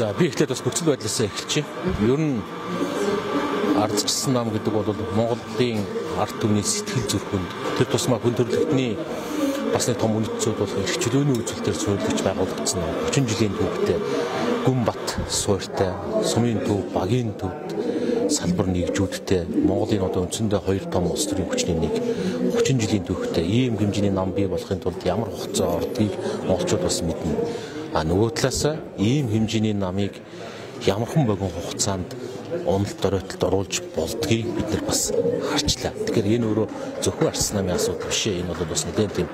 За би эхлээд бас нөхцөл байдлаасаа эхэлчихье. Ер нь ардчсан нам гэдэг бол Монголын ард түмний сэтгэл зүрхэнд тэр тусмаа хүн төрөлхтний бас нэг том үнэтцүүд болох эрх чөлөөний үзүүлэлтээр суурилж байгуулагдсан 30 жилийн түүхтэй Гүнбат суурьтай сумын төв, багийн төвд салбар нэгжүүдтэй Монголын одоо үндсэндээ хоёр том улс төрийн хүчний нэг 30 жилийн түүхтэй ийм хэмжээний нам бий болохын тулд ямар хугацаа ордгийг монголчууд бас мэднэ. А нөгөө талаас ийм хэмжээний намыг ямархан богино хугацаанд уналт оройтолд оруулж болдгийг бид нар бас харчлаа. Тэгэхээр энэ өөрөө зөвхөн арчсан намын асуудал биш ээ. Энэ бол бас нэгэн тийм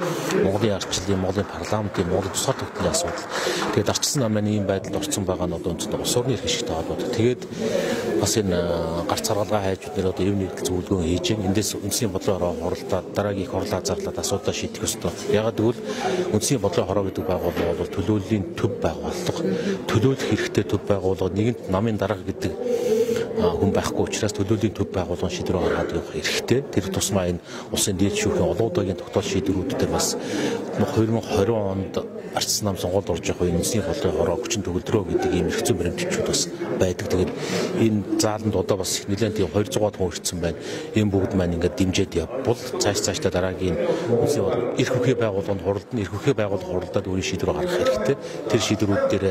Монголын арчлалын, Монголын парламентын, Монголын тусгай тогтнолын асуудал. Тэгээд арчсан намын ийм байдалд орсон байгаа нь одоо үндсэндээ улс орны эрх ашигтай холбоотой. Тэгээд бас энэ гарц харгалгаа хайж бид нэр одоо юм нэгдэл зөвлөгөө хийж. Эндээс үндэсний бодлогын хороо хоролдоод дараагийн их орлоо зарлаад асуудлаа шийдэх ёстой. Ягаад гэвэл үндэсний бодлогын хороо гэдэг байгууллага бол төлөөллийн төв байгууллага. Төлөөлөх хэрэгтэй төв байгууллага нэгэнт намын дарга гэдэг хүн байхгүй учраас төлөөлийн төв байгуулгын шийдвэр гаргаад явах эрхтэй. Тэр тусмаа энэ улсын дээд шүүхийн олоодогийн тогтоол шийдвэрүүд дээр бас 2020 онд арчсан нам сонгуульд орж явах үндэсний болын хороо хүчин төгөлдрөө гэдэг ийм эрх зүйн баримтчууд бас байдаг. Тэгээд энэ зааланд одоо бас нэлээд тийм 200-аад хүн ирсэн байна. Энэ бүгд маань ингээд дэмжиж явбал цааш цаашдаа дараагийн үндэсний эрх хөхий байгууллаганд хуралдан эрх хөхий байгууллага хуралдаад өөрийн шийдвэр гаргах хэрэгтэй. Тэр шийдвэрүүд дээр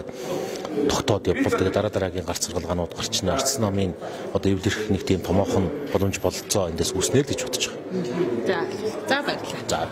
тогтоод явбал тэгээ дараа дараагийн гарц сургалгаанууд гарчна. Арц намын одоо эвлэрэх нэг тийм томоохон боломж бололцоо эндээс үүснэ л гэж бодож байгаа. За. За баярлалаа. За